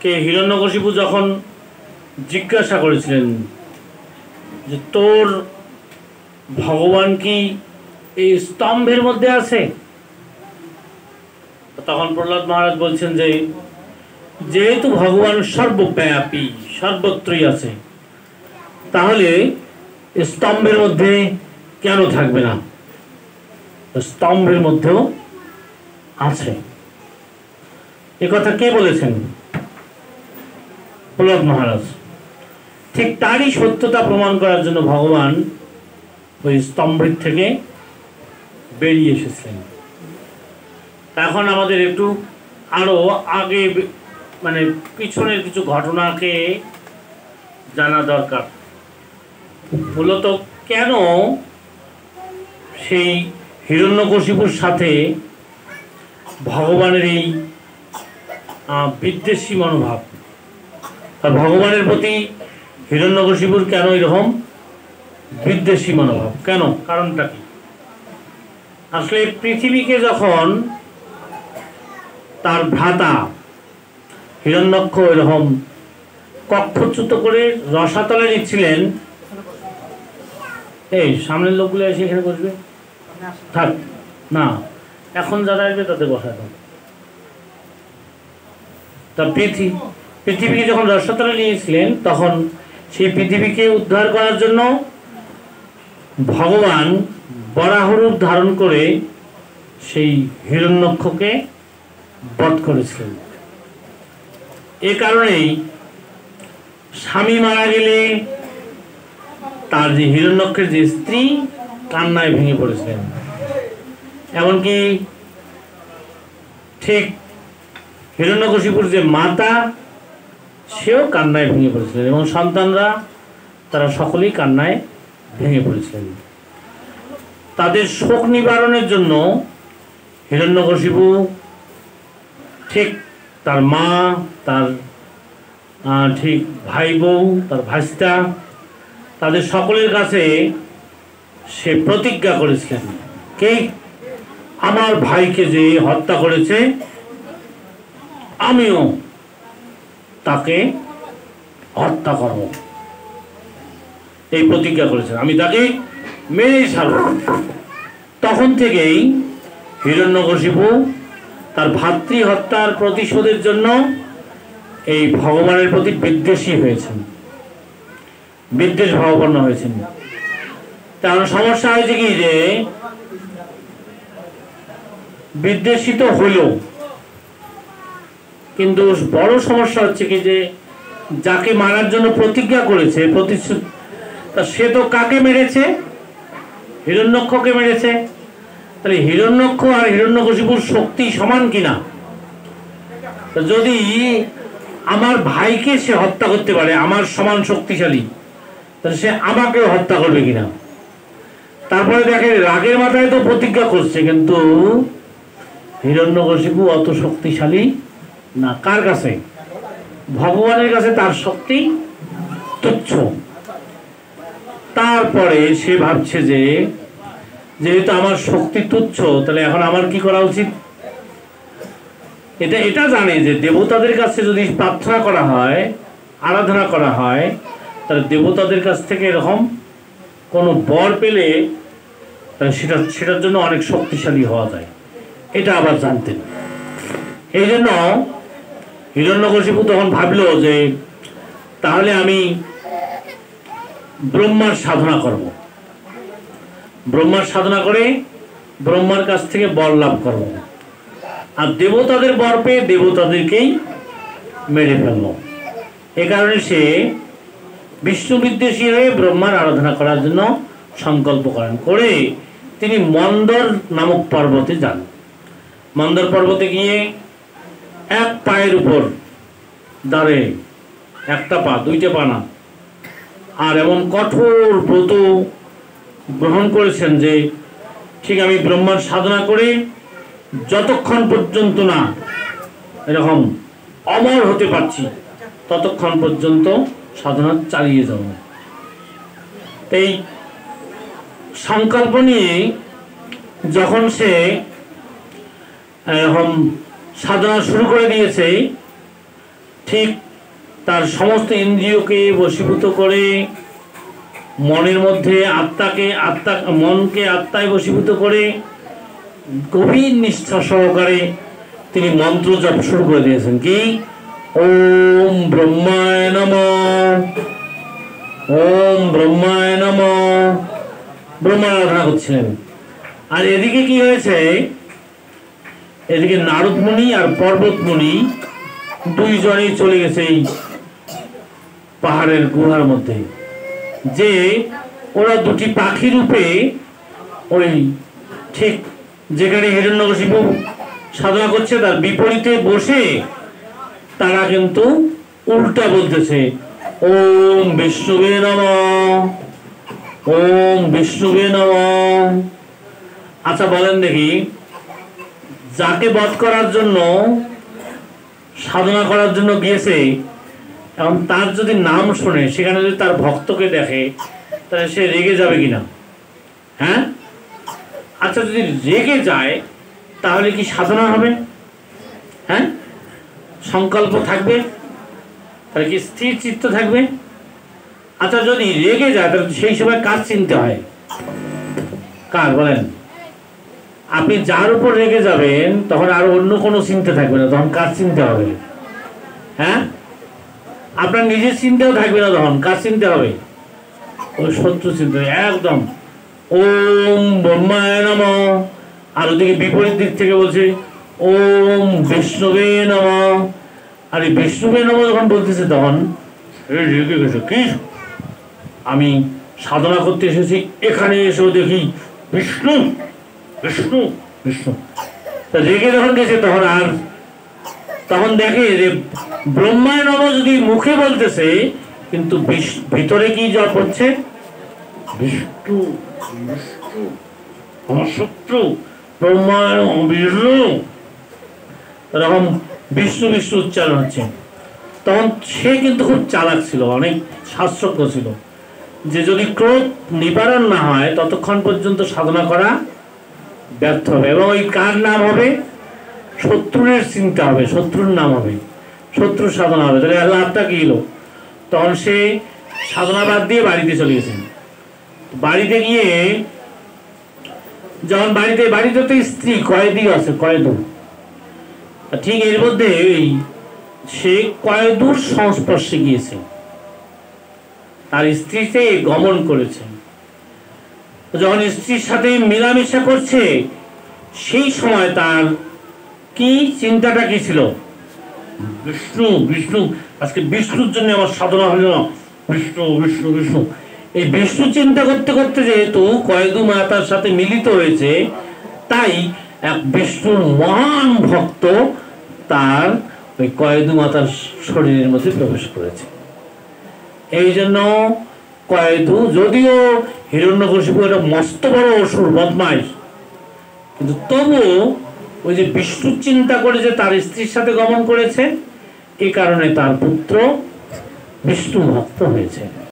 কে হিরণ্যকশিপু যখন জিজ্ঞাসা করেছিলেন যে তোর ভগবান কি এই স্তম্ভের মধ্যে আছে? তখন প্রহ্লাদ মহারাজ বলছেন যে যেহেতু ভগবান সর্বব্যাপী, সর্বত্রই আছে, তাহলে স্তম্ভের মধ্যে কেন থাকবে না? স্তম্ভের মধ্যেও আছে। কথা কে বলেছেন? প্রহ্লাদ মহারাজ। ঠিক তারই সত্যতা প্রমাণ করার জন্য ভগবান ওই স্তম্ভের থেকে বেরিয়ে এসেছিলেন। এখন আমাদের একটু আরও আগে মানে পিছনের কিছু ঘটনাকে জানা দরকার। মূলত কেন সেই হিরণ্যকশিপুর সাথে ভগবানের এই বিদ্বেষী মনোভাব। আর ভগবানের প্রতি হিরণ্যকশিপুর কেন এরকম বিদ্বেষী মনোভাব? কেন? কারণটা কি? আসলে পৃথিবীকে যখন তার ভ্রাতা হিরণ্যক্ষ এরকম কক্ষচ্যুত করে রসাতলে নিচ্ছিলেন, এই সামনের লোকগুলো এসে এখানে বসবে? থাক, না, এখন যারা আসবে তাদের বসা দাও তা পৃথিবী পৃথিবীকে যখন রসতলে নিয়েছিলেন, তখন সেই পৃথিবীকে উদ্ধার করার জন্য ভগবান বরাহরূপ ধারণ করে সেই হিরণ্যক্ষকে বধ করেছিলেন। এ কারণেই স্বামী মারা গেলে তার যে হিরণ্যক্ষের যে স্ত্রী কান্নায় ভেঙে পড়েছিলেন। এমনকি ঠিক হিরণ্যকশিপুর যে মাতা, সেও কান্নায় ভেঙে পড়েছিলেন এবং সন্তানরা, তারা সকলেই কান্নায় ভেঙে পড়েছিলেন। তাদের শোক নিবারণের জন্য হিরণ্যকশিপু ঠিক তার মা, তার ঠিক ভাই বউ তার ভাস্তা তাদের সকলের কাছে সে প্রতিজ্ঞা করেছিলেন, কে? আমার ভাইকে যে হত্যা করেছে আমিও তাকে হত্যা করব। এই প্রতিজ্ঞা করেছেন। আমি তাকে মেরেই ছাড়ব। তখন থেকেই হিরণ্যকশিপু তার ভাতৃ হত্যার প্রতিশোধের জন্য এই ভগবানের প্রতি বিদ্বেষী হয়েছেন। বিদ্বেষ ভাবাপন্ন হয়েছেন। কারণ সমস্যা হয়েছে কি যে বিদ্বেষিত হলো কিন্তু বড় সমস্যা হচ্ছে কি যে যাকে মারার জন্য প্রতিজ্ঞা করেছে প্রতিশ্রুতি তা সে তো কাকে মেরেছে? হিরণ্যক্ষকে মেরেছে। তাহলে হিরণ্যক্ষ আর হিরণ্যকশিপুর শক্তি সমান কিনা? যদি আমার ভাইকে সে হত্যা করতে পারে, আমার সমান শক্তিশালী, তাহলে সে আমাকেও হত্যা করবে কিনা? তারপরে দেখে রাগের মাথায় তো প্রতিজ্ঞা করছে, কিন্তু হিরণ্যকশিপু অত শক্তিশালী না, কার কাছে? ভগবানের কাছে তার শক্তি তুচ্ছ। তারপরে সে ভাবছে যে, যেহেতু আমার শক্তি তুচ্ছ, তাহলে এখন আমার কি করা উচিত? এটা এটা জানে যে দেবতাদের কাছে যদি প্রার্থনা করা হয়, আরাধনা করা হয়, তাহলে দেবতাদের কাছ থেকে এরকম কোনো বর পেলে সেটা, সেটার জন্য অনেক শক্তিশালী হওয়া যায়। এটা আবার জানতেন। এই জন্য হিরণ্যকশিপু তখন ভাবলো যে তাহলে আমি ব্রহ্মার সাধনা করব। ব্রহ্মার সাধনা করে ব্রহ্মার কাছ থেকে বর লাভ করব। আর দেবতাদের বর পেয়ে দেবতাদেরকেই মেরে ফেলল। এ কারণে সে বিষ্ণু বিদ্বেষী হয়ে ব্রহ্মার আরাধনা করার জন্য সংকল্প করেন করে তিনি মন্দর নামক পর্বতে যান। মন্দর পর্বতে গিয়ে এক পায়ের উপর দাঁড়ে একটা পা, দুইটা পা না। আর এমন কঠোর ব্রত গ্রহণ করেছেন যে ঠিক আমি ব্রহ্মার সাধনা করে যতক্ষণ পর্যন্ত না এরকম অমর হতে পারছি, ততক্ষণ পর্যন্ত সাধনা চালিয়ে যাব। এই সংকল্প নিয়ে যখন সে এরকম সাধনা শুরু করে দিয়েছে। ঠিক তার সমস্ত ইন্দ্রিয়কে বশীভূত করে মনের মধ্যে আত্মাকে আত্মা, মনকে আত্মায় বশীভূত করে গভীর নিষ্ঠা সহকারে তিনি মন্ত্র জপ শুরু করে দিয়েছেন। কি? ওম ব্রহ্মায় নম। ওম ব্রহ্মায় নম। ব্রহ্মা আরাধনা করছিলেন। আর এদিকে কি হয়েছে? এদিকে নারদ মুনি আর পর্বত মুনি দুইজনেই চলে গেছে এই পাহাড়ের গুহার মধ্যে। যে ওরা দুটি পাখি রূপে ওই ঠিক যেখানে হিরণ্যকশিপু সাধনা করছে, তার বিপরীতে বসে তারা কিন্তু উল্টা বলতেছে, ওম বিষ্ণুবে নম, ওম বিষ্ণুবে নম। আচ্ছা বলেন দেখি যাকে বধ করার জন্য, সাধনা করার জন্য গিয়েছে এখন তার যদি নাম শোনে, সেখানে যদি তার ভক্তকে দেখে, তাহলে সে রেগে যাবে কিনা? হ্যাঁ? আচ্ছা যদি রেগে যায়, তাহলে কি সাধনা হবে? হ্যাঁ? সংকল্প থাকবে? তাহলে কি স্থির চিত্ত থাকবে? আচ্ছা যদি রেগে যায়, তাহলে সেই সময় কাজ চিনতে হয়? কার, বলেন? আপনি যার উপর রেগে যাবেন, তখন আর অন্য কোনো চিন্তা থাকবে না। তখন কাজ চিনতে হবে? হ্যাঁ? আপনার নিজের চিন্তাও থাকবে না তখন। কাজ চিনতে হবে? ওই শত্রু চিন্তা একদম। ওম ব্রহ্মায় নম। আর ওদিকে বিপরীত দিক থেকে বলছে, ওম বিষ্ণুবে নম। আর এই বিষ্ণুবে নম যখন বলতেছে তখন রেগে গেছে, কি? আমি সাধনা করতে এসেছি, এখানে এসেও দেখি বিষ্ণু। বিষ্ণু বিষ্ণু। তা রেগে যখন গেছে তখন আর তখন দেখে যে ব্রহ্মায় নম যদি মুখে বলতেছে কিন্তু ভিতরে কি জপ হচ্ছে? বিষ্ণু বিষ্ণু। আমার শত্রু ব্রহ্মায় বিষ্ণু। এরকম বিষ্ণু বিষ্ণু উচ্চারণ হচ্ছে। তখন সে কিন্তু খুব চালাক ছিল অনেক শাস্ত্রজ্ঞ ছিল। যে যদি ক্রোধ নিবারণ না হয় ততক্ষণ পর্যন্ত সাধনা করা ব্যর্থ হবে। এবং ওই কার নাম হবে? শত্রুরের চিন্তা হবে, শত্রুর নাম হবে। শত্রুর সাধনা হবে। তাহলে লাভটা কি হলো তখন সে সাধনা বাদ দিয়ে বাড়িতে চলে গেছেন বাড়িতে গিয়ে যখন বাড়িতে বাড়িতে তো স্ত্রী, কয়েদি আছে, কয়েদু। ঠিক এর মধ্যে এই সে কয়েদুর সংস্পর্শে গিয়েছে। তার স্ত্রীতে গমন করেছে। যখন স্ত্রীর সাথে মেলামেশা করছে, সেই সময় তার কি চিন্তাটা কি ছিল? বিষ্ণু বিষ্ণু, আজকে বিষ্ণুর জন্য আমার সাধনা হলো না। বিষ্ণু বিষ্ণু বিষ্ণু। এই বিষ্ণু চিন্তা করতে করতে যেহেতু কয়েদু মাতার সাথে মিলিত হয়েছে, তাই এক বিষ্ণুর মহান ভক্ত তার ওই কয়েদু মাতার শরীরের মধ্যে প্রবেশ করেছে। এই জন্য কয়েদু, যদিও হিরণ্যকশিপু একটা মস্ত বড় অসুর, বদমাইশ। কিন্তু তবুও ওই যে বিষ্ণু চিন্তা করে যে তার স্ত্রীর সাথে গমন করেছে, এ কারণে তার পুত্র বিষ্ণু ভক্ত হয়েছে।